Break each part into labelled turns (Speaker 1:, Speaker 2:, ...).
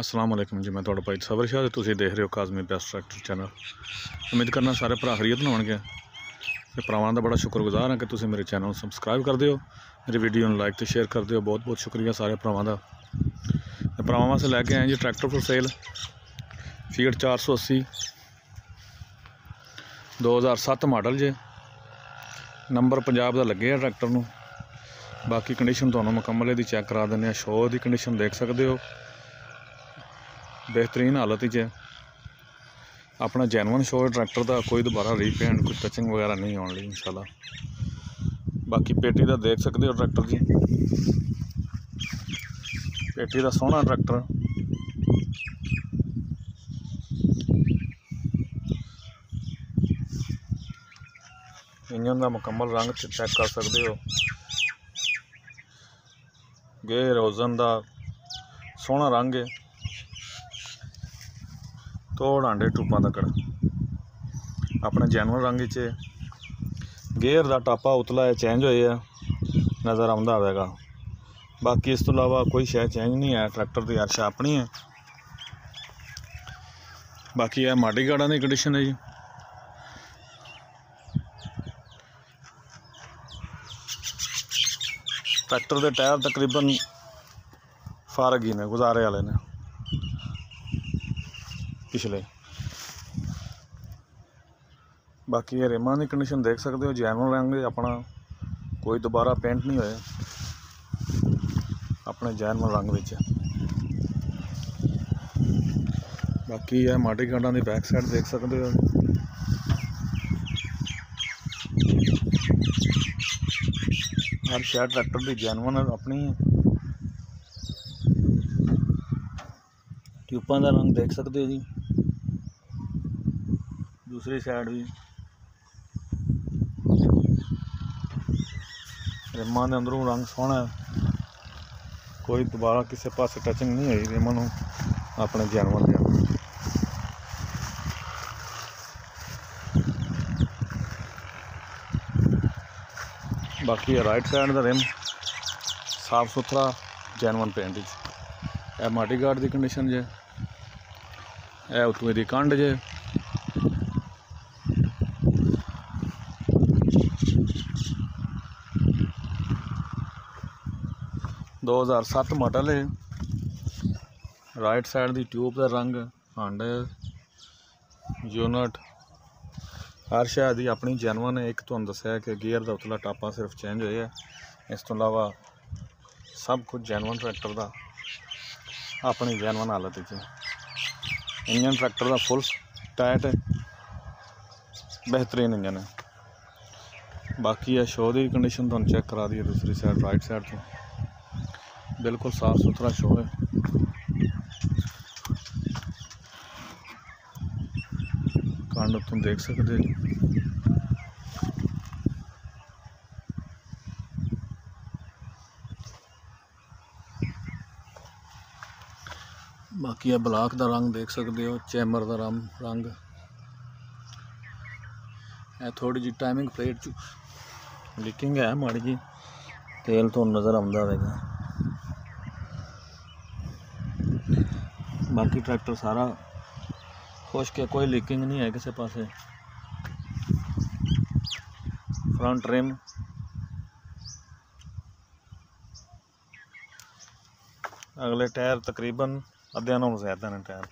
Speaker 1: ਅਸਲਾਮ ਵਾਲੇਕੁਮ ਜੀ, ਮੈਂ ਤੁਹਾਡਾ ਭਾਈ ਸਬਰ ਸ਼ਾਹ ਤੇ ਤੁਸੀਂ ਦੇਖ ਰਹੇ ਹੋ ਕਾਜ਼ਮੀ ਬੈਸਟ ਟਰੈਕਟਰ ਚੈਨਲ। ਉਮੀਦ ਕਰਨਾ ਸਾਰੇ ਭਰਾ ਖਰੀਦ ਬਣਾਉਣਗੇ ਤੇ ਭਰਾਵਾਂ ਦਾ ਬੜਾ ਸ਼ੁਕਰਗੁਜ਼ਾਰ ਹਾਂ ਕਿ ਤੁਸੀਂ ਮੇਰੇ ਚੈਨਲ ਨੂੰ ਸਬਸਕ੍ਰਾਈਬ ਕਰਦੇ ਹੋ ਮੇਰੀ ਵੀਡੀਓ ਨੂੰ ਲਾਈਕ ਤੇ ਸ਼ੇਅਰ ਕਰਦੇ ਹੋ ਬਹੁਤ ਬਹੁਤ ਸ਼ੁਕਰੀਆ ਸਾਰੇ ਭਰਾਵਾਂ ਦਾ। ਤੇ ਭਰਾਵਾਂ ਵਾਸਤੇ ਲੈ ਕੇ ਆਏ ਜੀ tractor for sale Fiat 480 2007 model ਜੇ। ਨੰਬਰ ਪੰਜਾਬ ਦਾ ਲੱਗੇ ਆ ਟਰੈਕਟਰ ਨੂੰ। ਬਾਕੀ ਕੰਡੀਸ਼ਨ ਤੁਹਾਨੂੰ ਮੁਕੰਮਲ ਇਹਦੀ ਚੈੱਕ ਕਰਾ ਦਿੰਦੇ ਆ ਸ਼ੋਅ ਦੀ ਕੰਡੀਸ਼ਨ ਦੇਖ ਸਕਦੇ ਹੋ। ਬਿਹਤਰੀਨ ਹਾਲਤ ਵਿੱਚ ਹੈ। ਆਪਣਾ ਜੈਨੂਅਨ ਸ਼ੋਅ ਟਰੈਕਟਰ ਦਾ ਕੋਈ ਦੁਬਾਰਾ ਰੀਪੇਂਟ ਕੋਈ ਟੱਚਿੰਗ ਵਗੈਰਾ ਨਹੀਂ ਆਉਣ ਲਈ, ਇਨਸ਼ਾਅੱਲਾ। ਬਾਕੀ ਪੇਟੀ ਦਾ ਦੇਖ ਸਕਦੇ ਹੋ ਟਰੈਕਟਰ ਜੀ। ਪੇਟੀ ਦਾ ਸੋਹਣਾ ਟਰੈਕਟਰ ਇੰਜਨ ਦਾ ਮੁਕੰਮਲ ਰੰਗ ਚੈੱਕ ਕਰ ਸਕਦੇ ਹੋ। ਗੇਅਰ ਰੋਜ਼ਨ ਦਾ ਸੋਹਣਾ ਰੰਗ ਹੈ। ਤੋੜ ਆਂਡੇ ਟੂਪਾਂ ਤੱਕ ਆਪਣੇ ਜੈਨੂਅਲ ਰੰਗ ਵਿੱਚ ਗੇਅਰ ਦਾ ਟਾਪਾ ਉਤਲਾ ਚੇਂਜ ਹੋਏ ਆ, ਨਜ਼ਰ ਆਉਂਦਾ ਹੋਵੇਗਾ। ਬਾਕੀ ਇਸ ਤੋਂ ਇਲਾਵਾ ਕੋਈ ਸ਼ੈ ਚੇਂਜ ਨਹੀਂ ਹੈ ਟਰੈਕਟਰ ਦੀ ਅਰਸ਼ਾ ਆਪਣੀ ਹੈ ਬਾਕੀ ਇਹ ਮਾਡੀ ਗਾਰਡਾਂ ਦੀ ਕੰਡੀਸ਼ਨ ਹੈ ਜੀ। ਟਰੈਕਟਰ ਦੇ ਟਾਇਰ ਤਕਰੀਬਨ ਫਾਰਗ ਹੀ ਨੇ, ਗੁਜ਼ਾਰੇ ਵਾਲੇ ਨੇ। ਪਿਛਲੇ। ਬਾਕੀ ਇਹ ਰੇਮਾਂ ਦੀ ਕੰਡੀਸ਼ਨ ਦੇਖ ਸਕਦੇ ਹੋ ਜੈਨੂਅਲ ਰੰਗ ਆਪਣਾ ਕੋਈ ਦੁਬਾਰਾ ਪੇਂਟ ਨਹੀਂ ਹੋਇਆ ਆਪਣੇ ਜੈਨੂਅਲ ਰੰਗ ਵਿੱਚ। ਬਾਕੀ ਇਹ ਮਾਡੀ ਗਾਰਡਾਂ ਦੀ ਬੈਕ ਸਾਈਡ ਦੇਖ ਸਕਦੇ ਹੋ। ਹਰ ਸ਼ਾਇਦ ਟਰੈਕਟਰ ਦੀ ਜੈਨੂਅਨ ਆਪਣੀ ਹੈ। ਟਿਊਬਾਂ ਦਾ ਰੰਗ ਦੇਖ ਸਕਦੇ ਹੋ ਜੀ। ਦੂਸਰੀ ਸਾਈਡ ਵੀ। ਰਿਮਾਂ ਦੇ ਅੰਦਰੋਂ ਰੰਗ ਸੋਹਣਾ ਕੋਈ ਦੁਬਾਰਾ ਕਿਸੇ ਪਾਸੇ ਟਚਿੰਗ ਨਹੀਂ ਹੋਈ ਰਿਮਾਂ ਨੂੰ, ਆਪਣੇ ਜਾਨਵਰ ਦੇ ਬਾਕੀ ਰਾਈਟ ਸਾਈਡ ਦਾ ਰਿਮ ਸਾਫ਼ ਸੁਥਰਾ ਜੈਨੂਅਨ ਪੇਂਟ ਵਿੱਚ। ਇਹ ਮਾਟੀ ਗਾਰਡ ਦੀ ਕੰਡੀਸ਼ਨ ਜੇ। ਇਹ ਉਤੋਂ ਦੀ ਕੰਡ ਜੇ। ਦੋ ਹਜ਼ਾਰ ਸੱਤ ਮਾਡਲ ਹੈ ਰਾਈਟ ਸਾਈਡ ਦੀ ਟਿਊਬ ਦਾ ਰੰਗ ਹੰਡ ਯੂਨਟ ਹਰ ਸ਼ਾਇਦ ਦੀ ਆਪਣੀ ਜੈਨੂਅਨ ਹੈ। ਇੱਕ ਤੁਹਾਨੂੰ ਦੱਸਿਆ ਕਿ ਗੀਅਰ ਦਾ ਉਤਲਾ ਟਾਪਾ ਸਿਰਫ ਚੇਂਜ ਹੋਇਆ ਇਸ ਤੋਂ ਇਲਾਵਾ ਸਭ ਕੁਝ ਜੈਨੂਅਨ ਟਰੈਕਟਰ ਦਾ ਆਪਣੀ ਜੈਨੂਅਨ ਹਾਲਤ ਵਿੱਚ ਇੰਜਨ ਟਰੈਕਟਰ ਦਾ ਫੁੱਲ ਟਾਇਟ ਹੈ। ਬਿਹਤਰੀਨ ਇੰਜਨ ਹੈ। ਬਾਕੀ ਇਹ ਸ਼ੋਅ ਦੀ ਕੰਡੀਸ਼ਨ ਤੁਹਾਨੂੰ ਚੈੱਕ ਕਰਾ ਦਈਏ ਦੂਸਰੀ ਸਾਈਡ ਰਾਈਟ ਸਾਈਡ ਤੋਂ। ਬਿਲਕੁਲ ਸਾਫ਼ ਸੁਥਰਾ ਸ਼ੋਅ ਹੈ। ਕਾਂਡ ਤੁਸੀਂ ਦੇਖ ਸਕਦੇ ਜੀ। ਬਾਕੀ ਇਹ ਬਲਾਕ ਦਾ ਰੰਗ ਦੇਖ ਸਕਦੇ ਹੋ ਚੈਮਰ ਦਾ ਰੰਗ ਰੰਗ। ਇਹ ਥੋੜੀ ਜੀ ਟਾਈਮਿੰਗ ਪਲੇਟ ਚ ਲੀਕਿੰਗ ਹੈ ਮਾੜੀ ਜੀ ਤੇਲ ਤੁਹਾਨੂੰ ਨਜ਼ਰ ਆਉਂਦਾ ਹੋਵੇਗਾ ਬਾਕੀ ਟਰੈਕਟਰ ਸਾਰਾ ਖੁਸ਼ਕ ਹੈ ਕੋਈ ਲੀਕਿੰਗ ਨਹੀਂ ਹੈ ਕਿਸੇ ਪਾਸੇ। ਫਰੰਟ ਰਿਮ ਅਗਲੇ ਟਾਇਰ ਤਕਰੀਬਨ ਅੱਧਿਆਂ ਨਾਲੋਂ ਜ਼ਿਆਦਾ ਨੇ ਟਾਇਰ।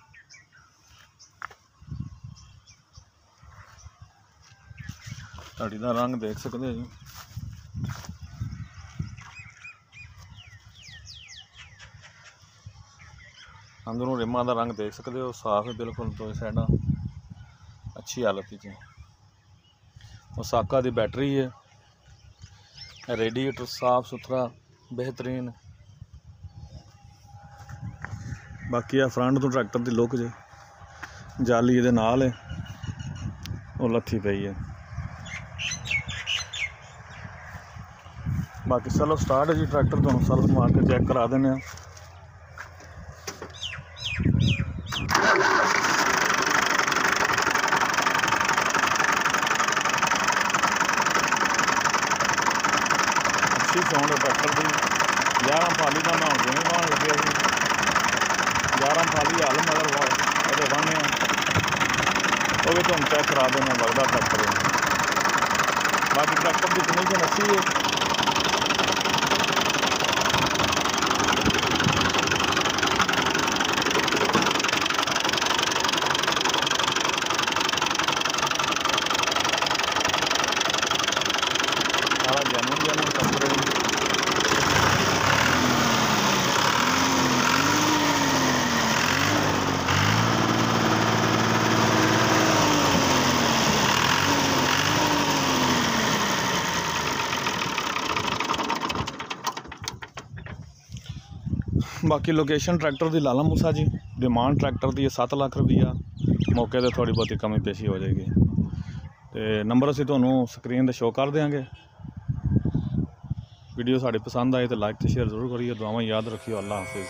Speaker 1: ਧਾੜੀ ਦਾ ਰੰਗ ਦੇਖ ਸਕਦੇ ਹੋ ਅੰਦਰੋਂ ਰਿਮਾਂ ਦਾ ਰੰਗ ਦੇਖ ਸਕਦੇ ਹੋ, ਸਾਫ਼ ਹੈ ਬਿਲਕੁਲ ਦੋਵੇਂ ਸਾਈਡਾਂ। ਅੱਛੀ ਹਾਲਤ ਵਿੱਚ ਸਾਕਾ ਦੀ ਬੈਟਰੀ ਹੈ। ਰੇਡੀਏਟਰ ਸਾਫ਼ ਸੁਥਰਾ, ਬਿਹਤਰੀਨ। ਬਾਕੀ ਆ ਫਰੰਟ ਤੋਂ ਟਰੈਕਟਰ ਦੀ ਲੁੱਕ ਜੇ, ਜਾਲੀ ਇਹਦੇ ਨਾਲ ਹੈ। ਉਹ ਲੱਥੀ ਪਈ ਹੈ। ਬਾਕੀ ਸਲਫ ਸਟਾਰਟ ਜੀ ਟਰੈਕਟਰ ਤੋਂ ਸਲਫ ਮਾਰ ਕੇ ਚੈੱਕ ਕਰਾ ਦਿੰਦੇ ਆ ਅੱਛੀ ਸਾਊਂਡ ਟਰੈਕਟਰ ਦੀ। 11 ਪਾਲੀ ਦਾ ਨਾਮ ਜਿਵੇਂ ਬਾਣ ਲੱਗਿਆ ਸੀ। 11 ਫਾਲੀ ਹਾਲ ਮਗਰ ਵਾ, ਇਹਦੇ ਬੰਨੇ ਆ। ਉਹ ਵੀ ਤੁਹਾਨੂੰ ਚੈੱਕ ਕਰਾ ਦੇਣਾ ਵਗਦਾ ਟਰੈਕਟਰ ਬਾਕੀ ਟਰੈਕਟਰ ਦੀ ਕੰਡੀਸ਼ਨ ਅੱਛੀ ਹੈ ਸਾਰਾ ਜੈਨੂਨ ਜੈਨੂਨ ਟਰੈਕਟਰ ਹੈ ਬਾਕੀ ਲੋਕੇਸ਼ਨ ਟਰੈਕਟਰ ਦੀ ਲਾਲਾ ਮੂਸਾ ਜੀ ਡਿਮਾਂਡ ਟਰੈਕਟਰ ਦੀ ਹੈ 7 ਲੱਖ ਰੁਪਈਆ। ਮੌਕੇ ਤੇ ਥੋੜੀ ਬਹੁਤੀ ਕਮੀ ਪੇਸ਼ੀ ਹੋ ਜਾਏਗੀ। ਤੇ ਨੰਬਰ ਅਸੀਂ ਤੁਹਾਨੂੰ ਸਕਰੀਨ ਤੇ ਸ਼ੋਅ ਕਰ ਦਿਆਂਗੇ। ਵੀਡੀਓ ਸਾਡੇ ਪਸੰਦ ਆਏ ਤੇ ਲਾਈਕ ਤੇ ਸ਼ੇਅਰ ਜ਼ਰੂਰ ਕਰਿਓ। ਦੁਆਵਾਂ ਯਾਦ ਰੱਖਿਓ। ਅੱਲਾ ਹਾਫਿਜ਼।